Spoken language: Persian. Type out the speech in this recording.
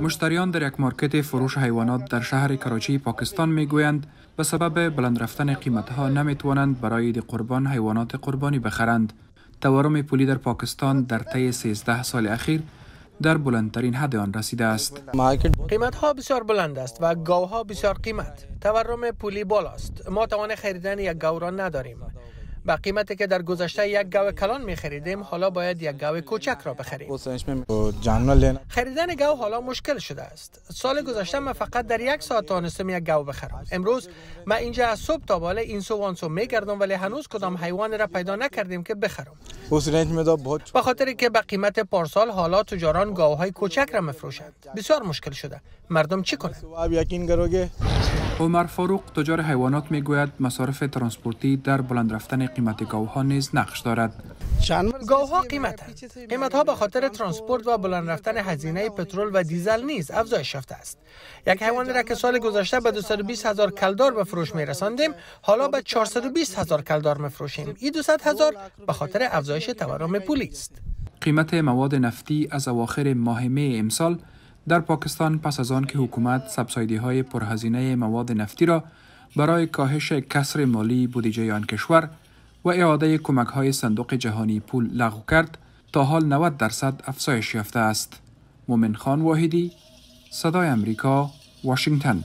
مشتریان در یک مارکت فروش حیوانات در شهر کراچی پاکستان می‌گویند به سبب بلند رفتن قیمتها نمی‌توانند برای دی قربان حیوانات قربانی بخرند. تورم پولی در پاکستان در طی 13 سال اخیر در بلندترین حد آن رسیده است. قیمت ها بسیار بلند است و گاوها بسیار قیمت. تورم پولی بالاست. ما توان خریدن یک گاو را نداریم. با قیمتی که در گذشته یک گاو کلان می خریدیم حالا باید یک گاو کوچک را بخریم. خریدن گاو حالا مشکل شده است. سال گذشته من فقط در یک ساعت توانستم یک گاو بخرم. امروز من اینجا از صبح تا بالا این سو و آن سو میگردم ولی هنوز کدام حیوان را پیدا نکردیم که بخرم. به خاطر که به قیمت پارسال حالا تجاران گاوهای کوچک را میفروشند. بسیار مشکل شده. مردم چی کنند؟ عمر فاروق تجار حیوانات می‌گوید مصارف ترانسپورتی در بلند رفتن قیمت گاوها نیز نقش دارد. گاوها قیمت قیمت ها به خاطر ترانسپورت و بلند رفتن هزینه پترول و دیزل نیز افزایش یافته است. یک حیوان را که سال گذشته به 220 هزار کلدار به فروش می رساندیم حالا به 420 هزار کلدار می فروشیم این 200 هزار به خاطر افزایش تورم پولی است. قیمت مواد نفتی از اواخر ماه می امسال در پاکستان پس از آن که حکومت سبسایدی های پرهزینه مواد نفتی را برای کاهش کسر مالی بودجه آن کشور و اعاده کمک های صندوق جهانی پول لغو کرد تا حال 90 درصد افزایش یافته است. مومن خان واحدی صدای امریکا واشنگتن